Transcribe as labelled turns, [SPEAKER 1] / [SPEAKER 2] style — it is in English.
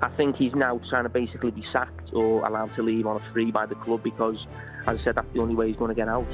[SPEAKER 1] I think he's now trying to basically be sacked or allowed to leave on a free by the club because, as I said, that's the only way he's going to get out.